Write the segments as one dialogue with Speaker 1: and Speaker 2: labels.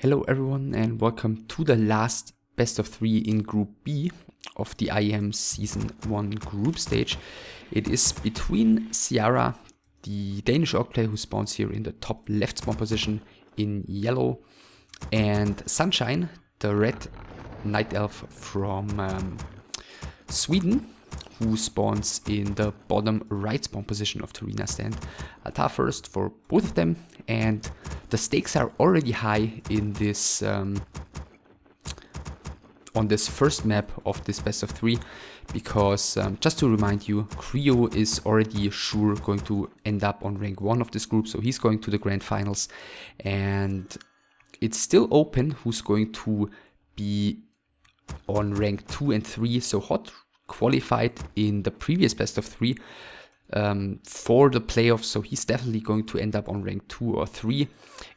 Speaker 1: Hello everyone and welcome to the last best of three in Group B of the IEM Season 1 group stage. It is between Ciara, the Danish player who spawns here in the top left spawn position in yellow, and Sunshine, the red night elf from um, Sweden, who spawns in the bottom right spawn position of Terenas Stand. Altar first for both of them, and the stakes are already high in this um, on this first map of this best of three because um, just to remind you Creo is already sure going to end up on rank 1 of this group so he's going to the grand finals. And it's still open who's going to be on rank 2 and 3 so hot qualified in the previous best of 3 um, for the playoffs, so he's definitely going to end up on rank 2 or 3.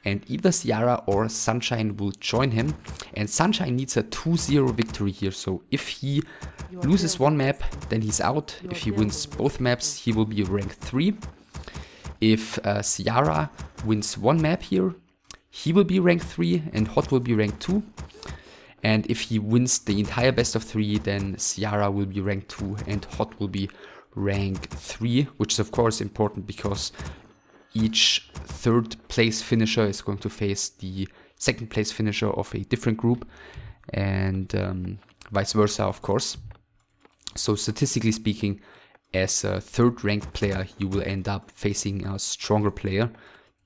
Speaker 1: And either Ciara or Sunshine will join him. And Sunshine needs a 2-0 victory here, so if he loses one map, then he's out. If he wins both maps, he will be rank 3. If uh, Ciara wins one map here, he will be rank 3 and Hot will be rank 2. And if he wins the entire best of 3, then Ciara will be rank 2 and Hot will be rank 3, which is of course important because each third place finisher is going to face the second place finisher of a different group and um, vice versa of course. So statistically speaking, as a third ranked player, you will end up facing a stronger player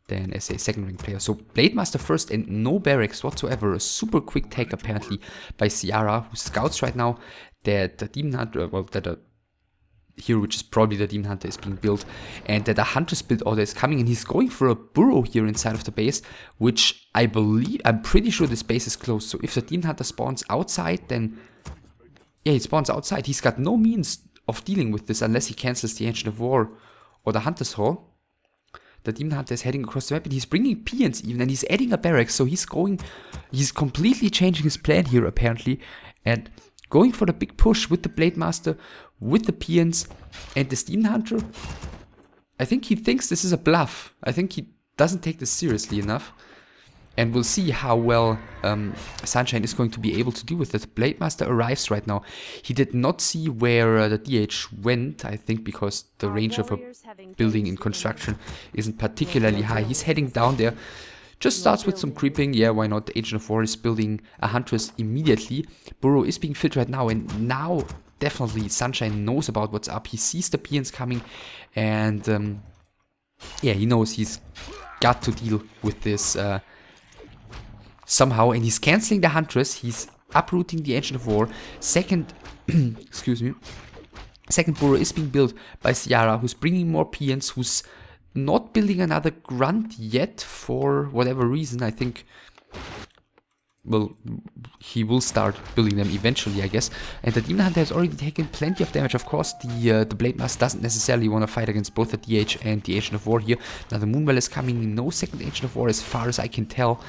Speaker 1: than as a second ranked player. So Blademaster first and no barracks whatsoever. A super quick take apparently by Ciara, who scouts right now that the Demon Hunter, well, that a here, which is probably the Demon Hunter, is being built, and that a Hunter's build order is coming, and he's going for a burrow here inside of the base, which I believe, I'm pretty sure this base is closed, so if the Demon Hunter spawns outside, then, yeah, he spawns outside, he's got no means of dealing with this unless he cancels the Ancient of War or the Hunter's Hall. The Demon Hunter is heading across the map, and he's bringing Peons even, and he's adding a barracks, so he's going, he's completely changing his plan here, apparently, and going for the big push with the Blade Master, with the Peons and the Demon Hunter. I think he thinks this is a bluff. I think he doesn't take this seriously enough. And we'll see how well um, Sunshine is going to be able to deal with it. Blade Master arrives right now. He did not see where uh, the DH went, I think because the range of a building in construction isn't particularly high. He's heading down there. Just starts with some creeping, yeah, why not? The Ancient of War is building a Huntress immediately. Burrow is being filled right now, and now definitely Sunshine knows about what's up. He sees the peons coming, and um, yeah, he knows he's got to deal with this uh, somehow, and he's canceling the Huntress. He's uprooting the Ancient of War. Second, excuse me, second Burrow is being built by Ciara, who's bringing more peons, who's not building another grunt yet for whatever reason. I think, well, he will start building them eventually, I guess. And the Demon Hunter has already taken plenty of damage. Of course, the uh, the Blade Master doesn't necessarily want to fight against both the DH and the Ancient of War here. Now the Moonwell is coming, in. no second Ancient of War as far as I can tell.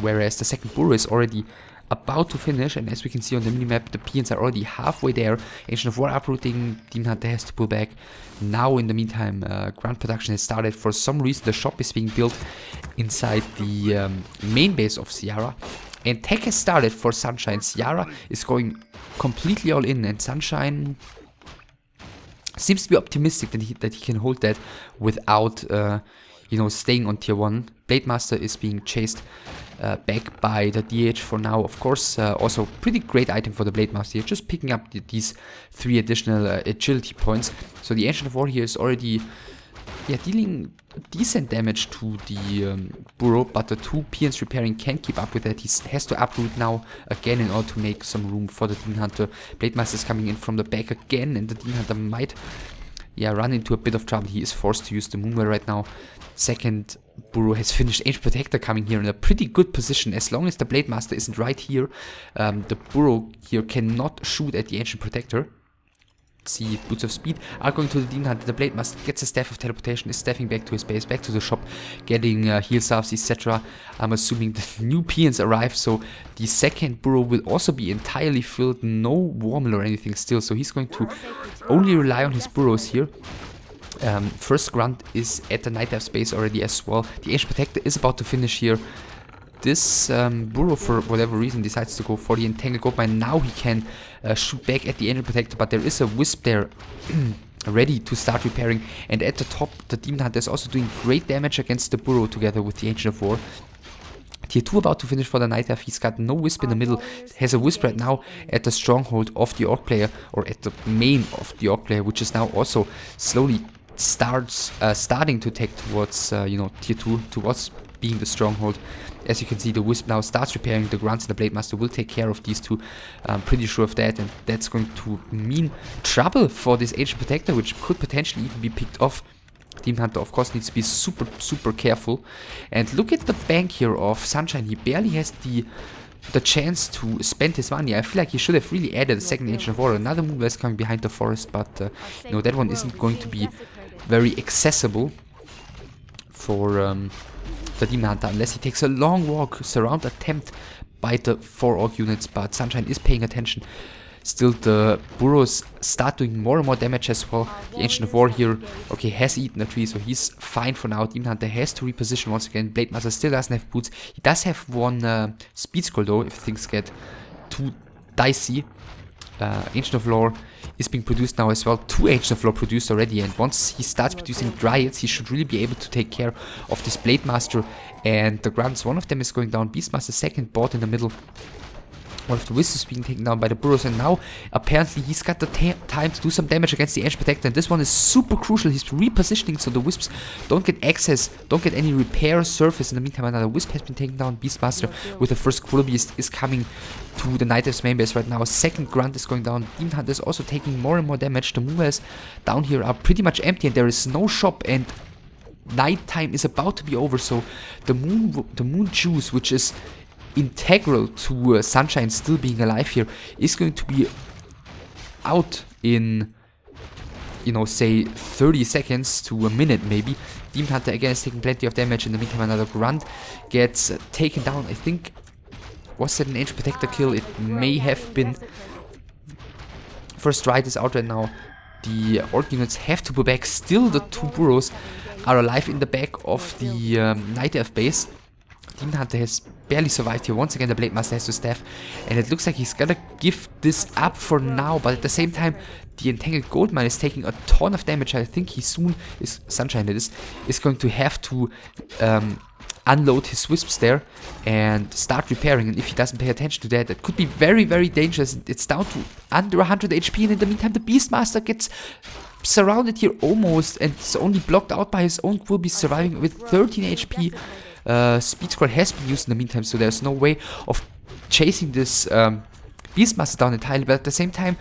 Speaker 1: Whereas the second Burrow is already about to finish and as we can see on the minimap the peons are already halfway there. Ancient of War uprooting Demon Hunter has to pull back. Now in the meantime uh, ground production has started. For some reason the shop is being built inside the um, main base of Ciara. And tech has started for Sunshine. Ciara is going completely all in and Sunshine seems to be optimistic that he, that he can hold that without uh, you know staying on tier 1 Blade Master is being chased uh, back by the DH for now. Of course, uh, also pretty great item for the Blade Master here, just picking up the, these three additional uh, agility points. So the Ancient of War here is already yeah, dealing decent damage to the um, Burrow, but the two Peons repairing can't keep up with that. He has to uproot now again in order to make some room for the Demon Hunter. Blade Master is coming in from the back again, and the Demon Hunter might yeah, run into a bit of trouble. He is forced to use the Moonwell right now. Second, Burrow has finished Ancient Protector coming here in a pretty good position. As long as the Blade Master isn't right here, um, the Burrow here cannot shoot at the Ancient Protector see Boots of Speed are going to the Demon Hunter. The Blade Master gets a Staff of Teleportation, is staffing back to his base, back to the shop, getting uh, heal salves, etc. I'm assuming the new peons arrive, so the second burrow will also be entirely filled, no Warmill or anything still, so he's going to only rely on his burrows here. Um, first grunt is at the Night space already as well. The Ancient Protector is about to finish here. This um, Burrow, for whatever reason, decides to go for the Entangled Goldmine. Now he can uh, shoot back at the Ancient Protector, but there is a Wisp there ready to start repairing. And at the top, the Demon Hunter is also doing great damage against the Burrow together with the Ancient of War. Tier 2 about to finish for the Night Elf. He's got no Wisp in the middle. Has a Wisp right now at the stronghold of the Orc player, or at the main of the Orc player, which is now also slowly starts uh, starting to take towards, uh, you know, Tier 2, towards being the stronghold. As you can see, the Wisp now starts repairing the Grunts and the Blade Master will take care of these two. I'm pretty sure of that, and that's going to mean trouble for this Ancient Protector, which could potentially even be picked off. Demon Hunter, of course, needs to be super, super careful. And look at the bank here of Sunshine. He barely has the the chance to spend his money. I feel like he should have really added a second Ancient of War. Another move is coming behind the forest, but uh, you know that one isn't going to be very accessible for um, the Demon Hunter unless he takes a long walk, surround attempt by the 4 Orc units, but Sunshine is paying attention. Still, the Burrows start doing more and more damage as well. The Ancient of War here, okay, has eaten a tree, so he's fine for now. Demon Hunter has to reposition once again. Blade Master still doesn't have boots. He does have one uh, speed scroll though, if things get too dicey. Uh, Ancient of Lore is being produced now as well. Two Ancient of Lore produced already, and once he starts producing Dryads, he should really be able to take care of this Blade Master and the Grunts. One of them is going down. Beastmaster second, bought in the middle. One of the Wisps is being taken down by the Burrows, and now apparently he's got the time to do some damage against the Ancient Protector. And this one is super crucial. He's repositioning so the Wisps don't get access, don't get any repair surface. In the meantime, another Wisp has been taken down. Beastmaster with the first Beast is coming to the Night main base right now. Second Grunt is going down. Demon Hunter is also taking more and more damage. The movers down here are pretty much empty, and there is no shop. And nighttime is about to be over. So the moon, the moon juice, which is integral to uh, Sunshine still being alive here is going to be out in, you know, say 30 seconds to a minute maybe. Demon Hunter again is taking plenty of damage. In the meantime, another Grunt gets uh, taken down. I think, was that an Ancient Protector kill? It may have been. First Dryad is out right now. The Orc units have to pull back. Still, the two Burrows are alive in the back of the um, Night Elf base. Demon Hunter has barely survived here. Once again, the Blade Master has to staff. And it looks like he's gonna give this up for now. But at the same time, the Entangled Goldmine is taking a ton of damage. I think he soon, is Sunshine it is, is going to have to um, unload his Wisps there and start repairing. And if he doesn't pay attention to that, that could be very, very dangerous. It's down to under 100 HP. And in the meantime, the Beastmaster gets surrounded here almost and is only blocked out by his own Will be surviving with 13 HP. Uh, speed Scroll has been used in the meantime, so there's no way of chasing this um, Beastmaster down entirely, but at the same time,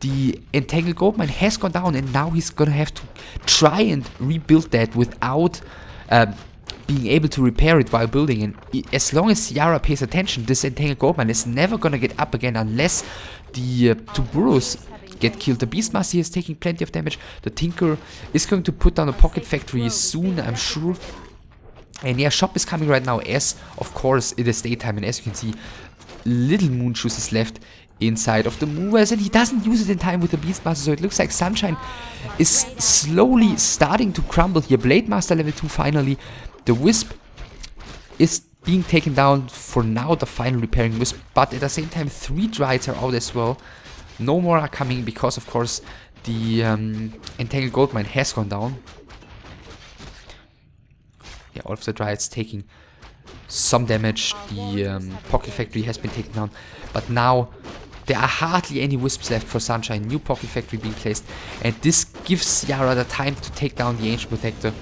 Speaker 1: the Entangled Goldmine has gone down, and now he's gonna have to try and rebuild that without um, being able to repair it while building. And as long as Ciara pays attention, this Entangled Goldmine is never gonna get up again unless the uh, two Burrows get killed. The Beastmaster is taking plenty of damage. The Tinker is going to put down a Pocket Factory soon, I'm sure. And yeah, shop is coming right now as, of course, it is daytime. And as you can see, little moon shoes is left inside of the movers. And he doesn't use it in time with the Beastmaster. So it looks like Sunshine is slowly starting to crumble here. Blade Master level 2 finally. The Wisp is being taken down for now, the final repairing Wisp. But at the same time, three Dryads are out as well. No more are coming because, of course, the um, Entangled Goldmine has gone down yeah, all of the Dryads taking some damage. The um, Pocket Factory has been taken down. But now there are hardly any Wisps left for Sunshine. New Pocket Factory being placed. And this gives Ciara the time to take down the Ancient Protector.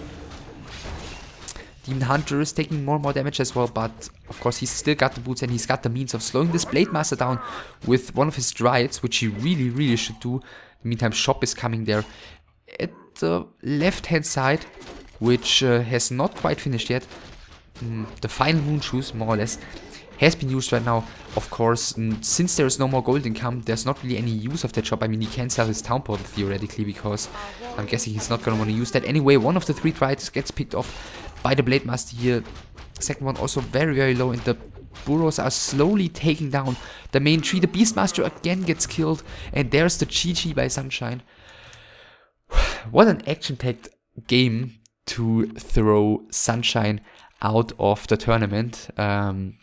Speaker 1: Demon Hunter is taking more and more damage as well, but of course he's still got the boots and he's got the means of slowing this Blade Master down with one of his Dryads, which he really, really should do. In the meantime, Shop is coming there at the left-hand side which uh, has not quite finished yet. Mm, the final moon shoes, more or less, has been used right now, of course. Since there is no more gold income, there's not really any use of that shop. I mean, he can sell his town portal theoretically, because I'm guessing he's not going to want to use that. Anyway, one of the three tries gets picked off by the Blade Master here. Second one also very, very low, and the Burrows are slowly taking down the main tree. The Beastmaster again gets killed, and there's the GG by Sunshine. what an action-packed game to throw Sunshine out of the tournament. Um,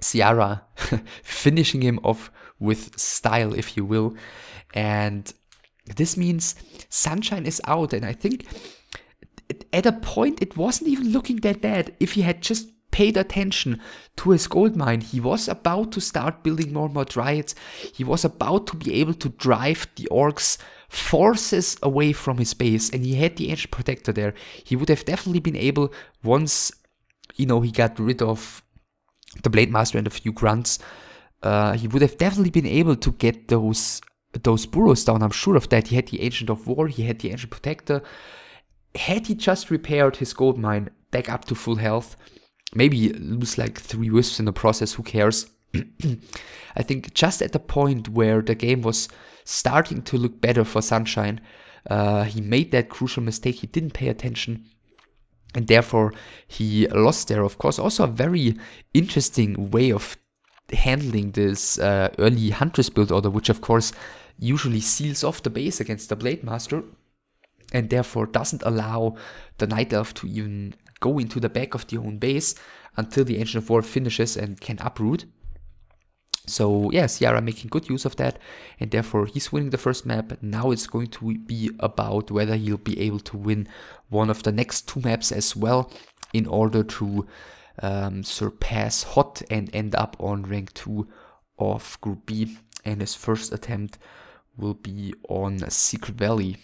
Speaker 1: Ciara finishing him off with style, if you will. And this means Sunshine is out. And I think at a point it wasn't even looking that bad if he had just paid attention to his gold mine. He was about to start building more and more dryads. He was about to be able to drive the orcs forces away from his base and he had the ancient protector there. He would have definitely been able once you know he got rid of the blade master and a few grunts. Uh, he would have definitely been able to get those those burrows down. I'm sure of that. He had the ancient of war. He had the ancient protector. Had he just repaired his gold mine back up to full health, maybe lose like three wisps in the process, who cares? I think just at the point where the game was starting to look better for Sunshine, uh, he made that crucial mistake. He didn't pay attention. And therefore, he lost there. Of course, also a very interesting way of handling this uh, early Huntress build order, which of course usually seals off the base against the Blade Master and therefore doesn't allow the Night Elf to even go into the back of the own base until the Ancient of War finishes and can uproot. So yeah, Ciara making good use of that, and therefore he's winning the first map. Now it's going to be about whether he'll be able to win one of the next two maps as well in order to um, surpass Hot and end up on rank 2 of Group B. And his first attempt will be on Secret Valley.